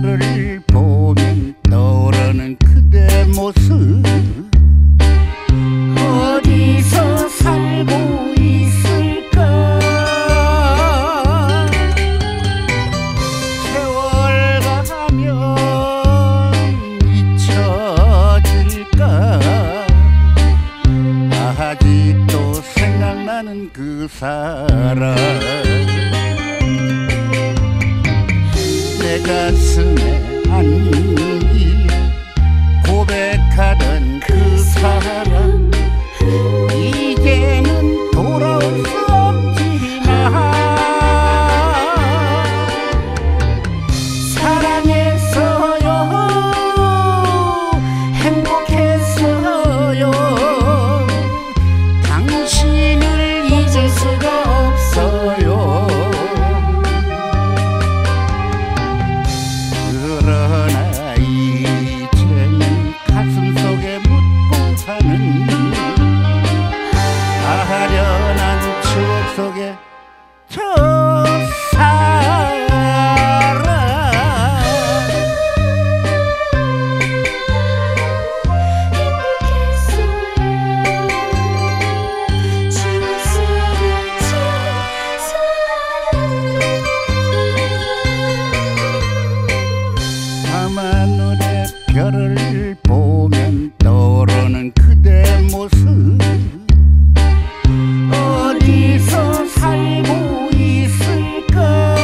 별을 보면 떠오르는 그대 모습. 어디서 살고 있을까? 세월 가면 잊혀질까? 아직도 생각나는 그 사람 내 가슴에 안기 고백하 별을 보면 떠오르는 그대 모습. 어디서 살고 있을까?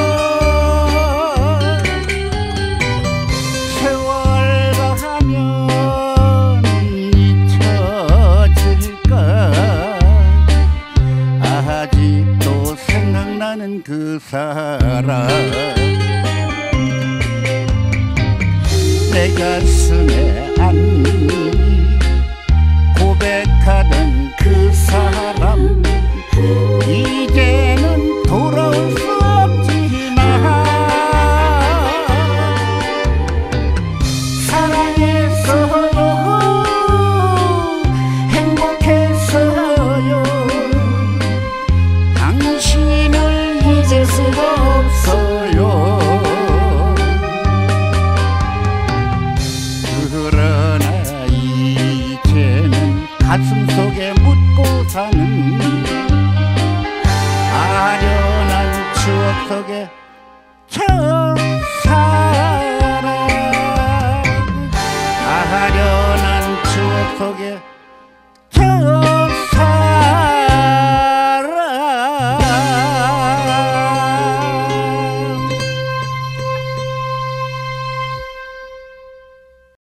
세월 가면 잊혀질까? 아직도 생각나는 그 사람 내 가슴에 안기 고백하던 그 사람 가슴 속에 묻고 사는 아련한 추억 속에 첫사랑 아련한 추억 속에 첫